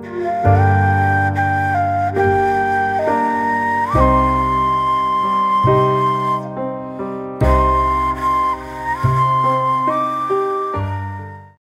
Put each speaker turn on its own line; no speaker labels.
Bye.